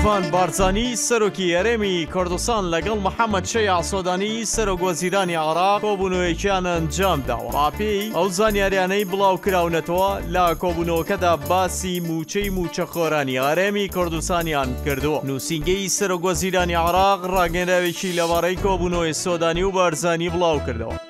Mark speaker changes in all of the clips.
Speaker 1: عرفان بارزانی سەرۆکی هەرێمی کوردستان لەگەڵ محەممەد شەیع سۆدانی سەرۆک وەزیرانی عێراق کۆبوونەوەیەکیان ئەنجام داوە ڕاپێی ئەو زانیاریانەی بڵاوکراونەتەوە لە کۆبوونەوەکەدا باسی مووچەی مووچەخۆرانی هەرێمی کوردستانیان کردووە نووسینگەی سەرۆک وەزیرانی عێراق ڕاگەنراوێکی لەبارەی کۆبوونەوەی سۆدانی و بارزانی بڵاو کردەوە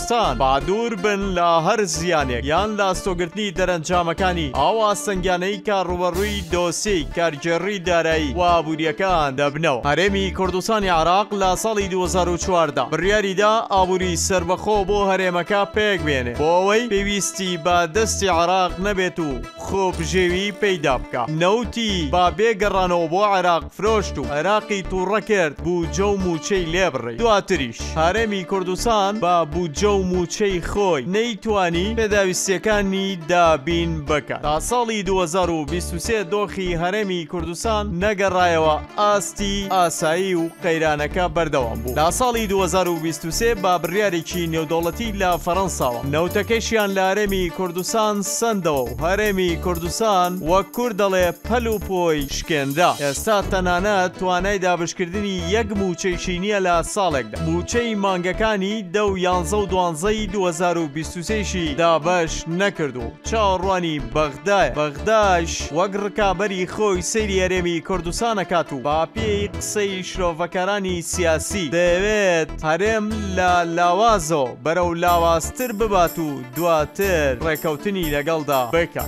Speaker 1: کوردستان بادوور بن لە هەر زیانێک یان لە ئەستۆگرتنی دەرەنجامەکانی ئەو ئاستەنگیانەی کە ڕووبەڕووی دۆسیەی کارگێڕی دارایی و ئابوورییەکان دەبنەوە. هەرێمی کوردستانی عێراق لە ساڵی دوو هەزار و چواردە بڕیاری دا ئابووری سەربەخۆ بۆ هەرێمەکە پێک بێنێ بۆ ئەوەی پێویستی بە دەستی عێراق نەبێت و، خۆبژێویی پەیدا بکا. نەوتی با بێ گەڕانەوە بۆ عێراق فرۆشت و عێراقی تووڕە کرد بوودجە و مووچەی لێ بڕی. دواتریش هەرێمی کوردستان بە بوودجە و مووچەی خۆی نەیتوانی پێداویستییەکانی دابین بکات. تا ساڵی دوو هەزار و بیست و سێ دۆخی هەرێمی کوردستان نەگەڕایەوە. ئاستی ئاسایی و قەیرانەکە بەردەوام بوو تا ساڵی دوو هەزار و بیست و سێ با بڕیارێکی نێودەوڵەتی لە فەرەنساوە نەوتەکەشیان لە هەرێمی کوردستان سەندەوە و هەرێمی کوردستان وەک کورد دەڵێ پەل و پۆی شکێنرا ئێستا تەنانەت توانای دابەشکردنی یەک مووچەیشی نییە لە ساڵێکدا مووچەی مانگەکانی دە و یانزە و دوانزەی دوو هەزار و بیست و سێ یشی دابەش نەکردووە. چاوەڕوانی بەغدایە، بەغداش وەک ڕکابەری خۆی سەیری هەرێمی کوردستان ئەکات و بەپێی قسەی شرۆڤەکارانی سیاسی دەیەوێت هەرێم لە لاوازەوە بەرەو لاوازتر ببات و دواتر ڕێکەوتنی لەگەڵدا بکات.